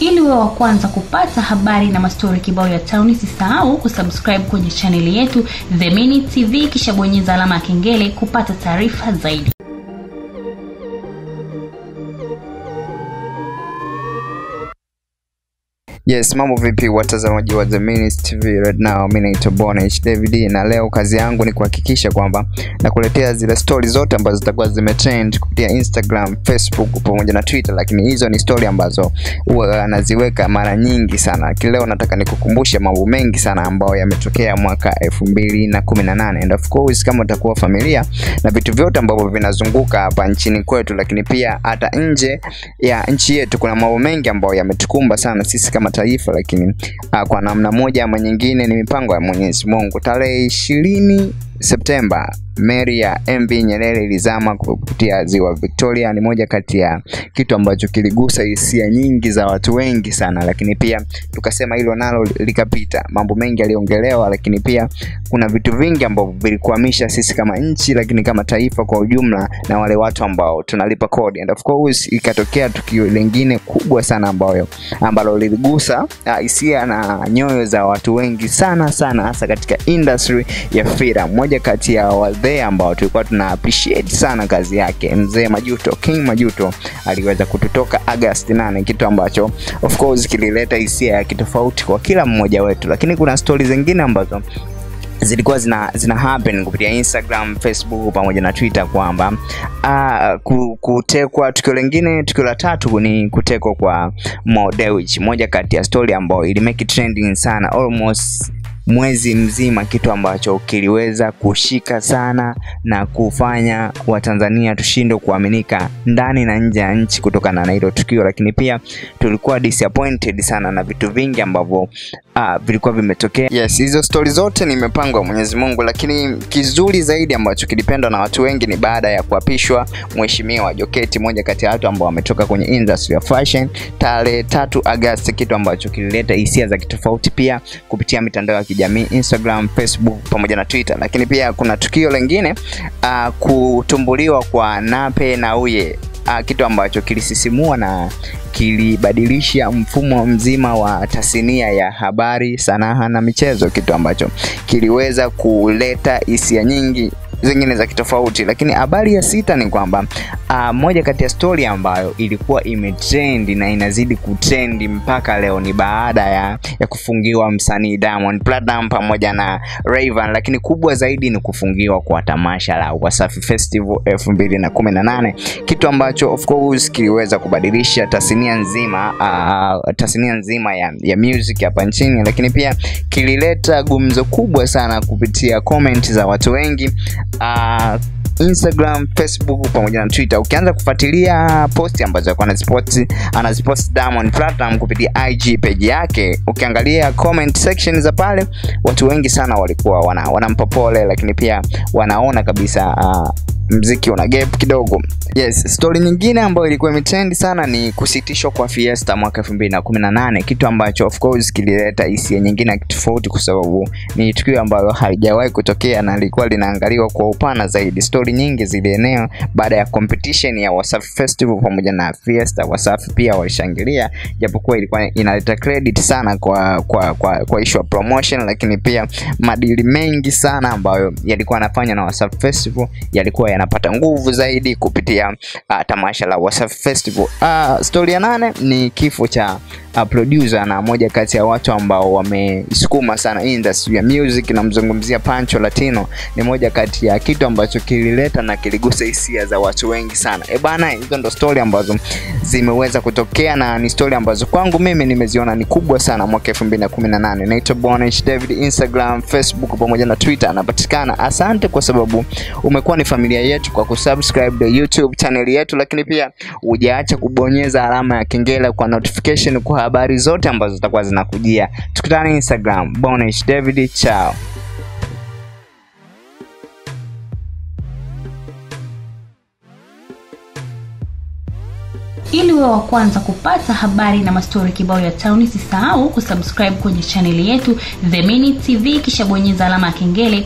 Ili uwe wa kwanza kupata habari na mastori kibao ya town, usisahau kusubscribe kwenye chaneli yetu The Minute TV, kisha bonyeza alama ya kengele kupata taarifa zaidi. Yes, mambo vipi watazamaji wa The Minutes TV right now. Mimi naitwa Bona H David na leo kazi yangu ni kuhakikisha kwamba nakuletea zile story zote ambazo zitakuwa zimetrend kupitia Instagram, Facebook pamoja na Twitter, lakini hizo ni story ambazo huwa naziweka mara nyingi sana. Lakini leo nataka nikukumbushe mambo mengi sana ambayo yametokea mwaka 2018 and of course, kama utakuwa familia na vitu vyote ambavyo vinazunguka hapa nchini kwetu, lakini pia hata nje ya nchi yetu, kuna mambo mengi ambayo yametukumba sana sisi kama taifa, lakini uh, kwa namna moja ama nyingine ni mipango ya Mwenyezi Mungu. Tarehe ishirini Septemba meli ya MV Nyerere ilizama kupitia ziwa Victoria. Ni moja kati ya kitu ambacho kiligusa hisia nyingi za watu wengi sana, lakini pia tukasema hilo nalo likapita. Mambo mengi yaliongelewa, lakini pia kuna vitu vingi ambavyo vilikwamisha sisi kama nchi, lakini kama taifa kwa ujumla, na wale watu ambao tunalipa kodi. And of course ikatokea tukio lingine kubwa sana ambayo ambalo liligusa hisia na nyoyo za watu wengi sana sana, hasa katika industry ya filamu. Moja kati ya wazee ambao tulikuwa tuna appreciate sana kazi yake, mzee Majuto, King Majuto aliweza kututoka August 8, kitu ambacho of course kilileta hisia ya kitofauti kwa kila mmoja wetu, lakini kuna stori zingine ambazo zilikuwa zina, zina happen kupitia Instagram, Facebook pamoja na Twitter kwamba uh, kutekwa. Tukio lingine, tukio la tatu ni kutekwa kwa Mo Dewji, moja kati ya story ambayo ilimake trending sana almost mwezi mzima, kitu ambacho kiliweza kushika sana na kufanya Watanzania tushindwe kuaminika ndani na nje ya nchi kutokana na hilo tukio, lakini pia tulikuwa disappointed sana na vitu vingi ambavyo uh, vilikuwa vimetokea. Yes, hizo stori zote nimepangwa Mwenyezi Mungu, lakini kizuri zaidi ambacho kilipendwa na watu wengi ni baada ya kuapishwa Mheshimiwa Joketi, moja kati ya watu ambao wametoka kwenye industry ya fashion, tarehe tatu Agosti, kitu ambacho kilileta hisia za kitofauti pia kupitia mitandao ya kijamii Instagram, Facebook pamoja na Twitter. Lakini pia kuna tukio lingine uh, kutumbuliwa kwa Nape Nnauye uh, kitu ambacho kilisisimua na kilibadilisha mfumo mzima wa tasnia ya habari, sanaa na michezo, kitu ambacho kiliweza kuleta hisia nyingi zingine za kitofauti. Lakini habari ya sita ni kwamba uh, moja kati ya stori ambayo ilikuwa imetrend na inazidi kutrend mpaka leo ni baada ya, ya kufungiwa msanii Diamond Platnumz pamoja na Rayvanny, lakini kubwa zaidi ni kufungiwa kwa tamasha la Wasafi Festival 2018 kitu ambacho of course kiliweza kubadilisha tasnia nzima uh, tasnia nzima ya, ya music hapa nchini, lakini pia kilileta gumzo kubwa sana kupitia comment za watu wengi uh, Instagram, Facebook pamoja na Twitter. Ukianza kufuatilia posti ambazo alikuwa anaziposti anaziposti Diamond Platinum kupitia IG page yake, ukiangalia comment section za pale, watu wengi sana walikuwa wana, wanampa pole, lakini pia wanaona kabisa uh, mziki una gap kidogo. Yes, story nyingine ambayo ilikuwa imetrend sana ni kusitishwa kwa Fiesta mwaka 2018, kitu ambacho of course kilileta hisia nyingine ya tofauti, kwa sababu ni tukio ambalo halijawahi kutokea na lilikuwa linaangaliwa kwa upana zaidi. Story nyingi zilienea baada ya competition ya Wasafi Festival pamoja na Fiesta. Wasafi pia walishangilia, japokuwa ilikuwa inaleta credit sana kwa kwa kwa, kwa issue ya promotion, lakini pia madili mengi sana ambayo yalikuwa yanafanya na Wasafi Festival yalikuwa yanapata nguvu zaidi kupitia uh, tamasha la Wasafi Festival. Uh, story ya nane ni kifo cha uh, producer na moja kati ya watu ambao wamesukuma sana industry ya music, namzungumzia Pancho Latino. Ni moja kati ya kitu ambacho kilileta na kiligusa hisia za watu wengi sana. E bana, hizo ndo story ambazo zimeweza kutokea na ni story ambazo kwangu mimi nimeziona ni kubwa sana mwaka 2018. Naitwa Bonish David, Instagram, Facebook pamoja na Twitter anapatikana. Asante kwa sababu umekuwa ni familia yetu kwa kusubscribe the YouTube channel yetu, lakini pia ujaacha kubonyeza alama ya kengele kwa notification kwa habari zote ambazo zitakuwa zinakujia. Tukutane Instagram, Bonish David, chao. Ili uwe wa kwanza kupata habari na mastori kibao ya town, usisahau kusubscribe kwenye chaneli yetu The Minute TV, kisha bonyeza alama ya kengele